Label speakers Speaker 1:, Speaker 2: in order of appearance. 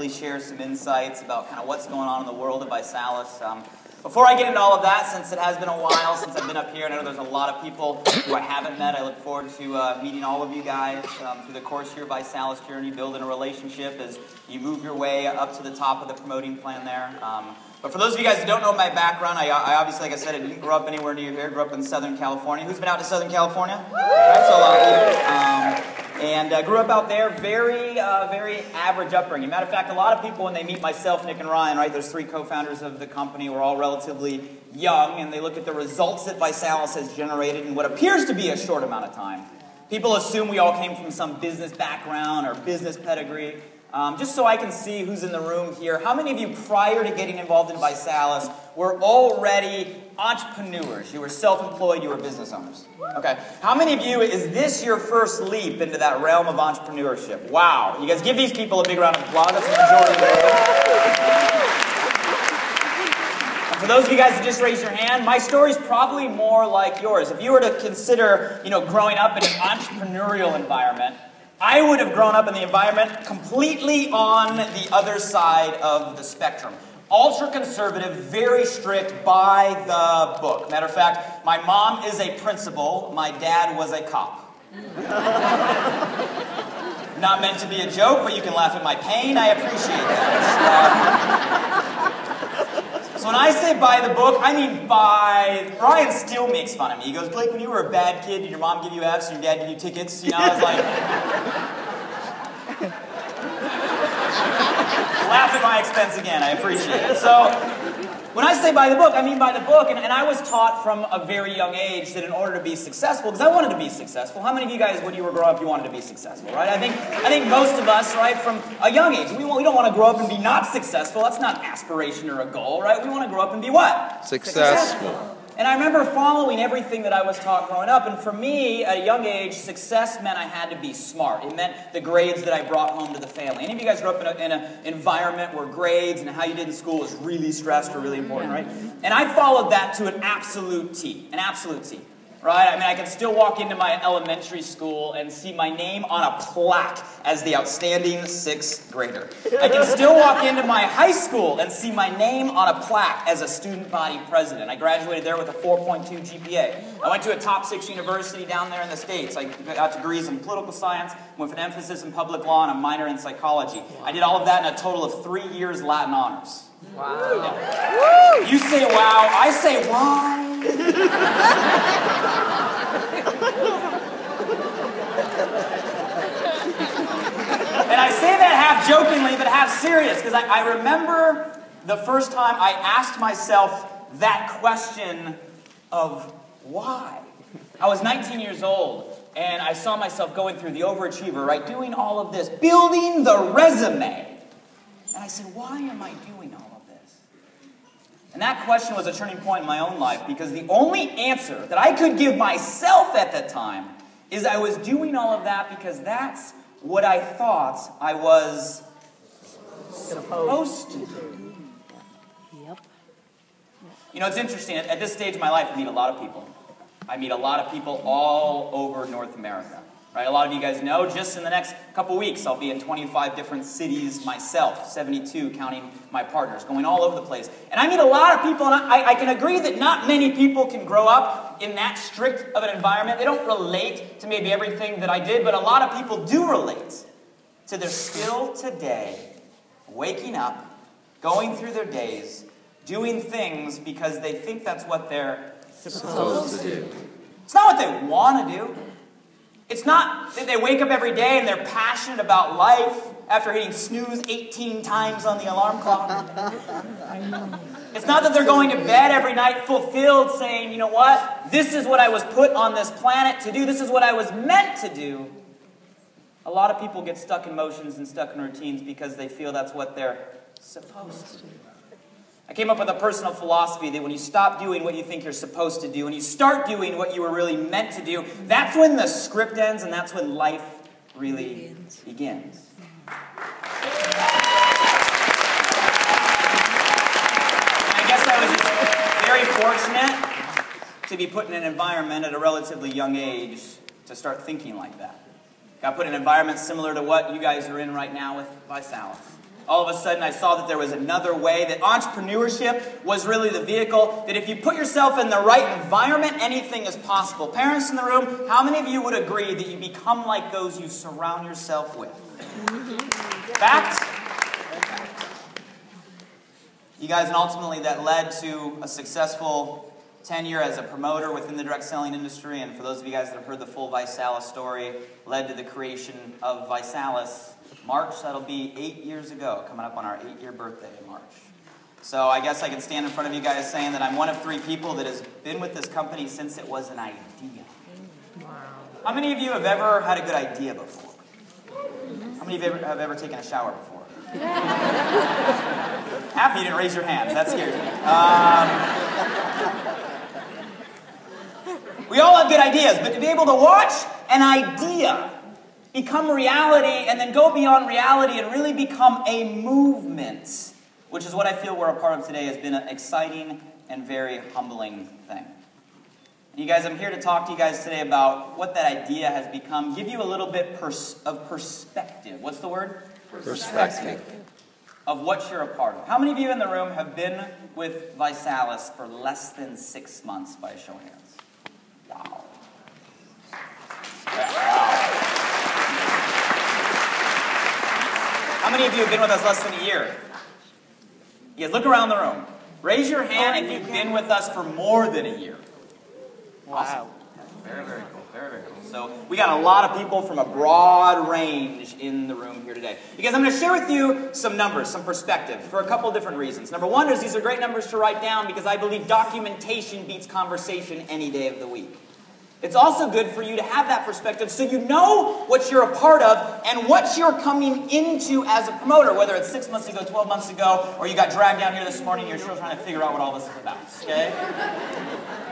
Speaker 1: hopefully share some insights about kind of what's going on in the world of Visalus. Um, before I get into all of that, since it has been a while since I've been up here, and I know there's a lot of people who I haven't met, I look forward to uh, meeting all of you guys um, through the course here of your Visalus journey, building a relationship as you move your way up to the top of the promoting plan there. Um, but for those of you guys who don't know my background, I, I, obviously, like I said, I didn't grow up anywhere near here. I grew up in Southern California. Who's been out to Southern California? That's a lot of you. And uh, grew up out there, very, uh, very average upbringing. Matter of fact, a lot of people, when they meet myself, Nick and Ryan, right, there's three co-founders of the company, we're all relatively young, and they look at the results that Visalus has generated in what appears to be a short amount of time. People assume we all came from some business background or business pedigree. Um, just so I can see who's in the room here, how many of you prior to getting involved in Visalus were already entrepreneurs? You were self-employed, you were business owners. Okay. How many of you, is this your first leap into that realm of entrepreneurship? Wow. You guys give these people a big round of applause. That's the majority of them. For those of you guys that just raised your hand, my story's probably more like yours. If you were to consider, you know, growing up in an entrepreneurial environment, I would have grown up in the environment completely on the other side of the spectrum. Ultra conservative, very strict by the book. Matter of fact, my mom is a principal, my dad was a cop. Not meant to be a joke, but you can laugh at my pain. I appreciate that. Um, So when I say by the book, I mean by. Ryan still makes fun of me. He goes, Blake, when you were a bad kid, did your mom give you F's and your dad give you tickets? You know, I was like. Laugh at my expense again. I appreciate it. So when I say by the book, I mean by the book, and, and I was taught from a very young age that in order to be successful, because I wanted to be successful. How many of you guys, when you were growing up, you wanted to be successful, right? I think, I think most of us, right, from a young age, we, we don't want to grow up and be not successful. That's not an aspiration or a goal, right? We want to grow up and be what?
Speaker 2: Successful.
Speaker 1: successful. And I remember following everything that I was taught growing up. And for me, at a young age, success meant I had to be smart. It meant the grades that I brought home to the family. Any of you guys grew up in an environment where grades and how you did in school was really stressed or really important, right? And I followed that to an absolute T. An absolute T right? I mean, I can still walk into my elementary school and see my name on a plaque as the outstanding sixth grader. I can still walk into my high school and see my name on a plaque as a student body president. I graduated there with a 4.2 GPA. I went to a top six university down there in the States. I got degrees in political science with an emphasis in public law and a minor in psychology. I did all of that in a total of three years Latin honors. Wow. Yeah. You say wow, I say why. And I say that jokingly, but half serious, because I, I remember the first time I asked myself that question of why. I was 19 years old, and I saw myself going through the overachiever, right? Doing all of this, building the resume. And I said, why am I doing all of this? And that question was a turning point in my own life because the only answer that I could give myself at that time is I was doing all of that because that's what I thought I was supposed to do. Yep. You know, it's interesting. At, this stage of my life, I meet a lot of people. I meet a lot of people all over North America. Right? A lot of you guys know just in the next couple weeks, I'll be in 25 different cities myself, 72 counting my partners, going all over the place. And I meet a lot of people, and I, I can agree that not many people can grow up in that strict of an environment. They don't relate to maybe everything that I did, but a lot of people do relate to their still today waking up, going through their days, doing things because they think that's what they're supposed, supposed to do. It's not what they want to do. It's not that they wake up every day and they're passionate about life after hitting snooze 18 times on the alarm clock. It's not that they're going to bed every night fulfilled saying, you know what, this is what I was put on this planet to do, this is what I was meant to do. A lot of people get stuck in motions and stuck in routines because they feel that's what they're supposed to do. I came up with a personal philosophy that when you stop doing what you think you're supposed to do and you start doing what you were really meant to do, that's when the script ends and that's when life really begins. I guess I was just very fortunate to be put in an environment at a relatively young age to start thinking like that. Got put in an environment similar to what you guys are in right now with Visalus all of a sudden I saw that there was another way, that entrepreneurship was really the vehicle, that if you put yourself in the right environment, anything is possible. Parents in the room, how many of you would agree that you become like those you surround yourself with? Fact? You guys, and ultimately that led to a successful tenure as a promoter within the direct selling industry, and for those of you guys that have heard the full Visalus story, led to the creation of Visalus. March, that'll be eight years ago, coming up on our eight year birthday in March. So I guess I can stand in front of you guys saying that I'm one of three people that has been with this company since it was an idea. Wow. How many of you have ever had a good idea before? How many of you have ever taken a shower before? Half of you didn't raise your hands. That scares me. Um, we all have good ideas, but to be able to watch an idea become reality and then go beyond reality and really become a movement, which is what I feel we're a part of today, has been an exciting and very humbling thing. You guys, I'm here to talk to you guys today about what that idea has become, give you a little bit pers- of perspective. What's the word?
Speaker 2: Perspective.
Speaker 1: Of what you're a part of. How many of you in the room have been with Visalus for less than six months by a show of hands? Wow. How many of you have been with us less than a year? Guys, look around the room. Raise your hand if you've been with us for more than a year. Awesome. Wow. Very, very cool. Very, very cool. So we got a lot of people from a broad range in the room here today. Because I'm going to share with you some numbers, some perspective, for a couple different reasons. Number one is these are great numbers to write down because I believe documentation beats conversation any day of the week. It's also good for you to have that perspective so you know what you're a part of and what you're coming into as a promoter, whether it's six months ago, 12 months ago, or you got dragged down here this morning and you're still trying to figure out what all this is about. Okay?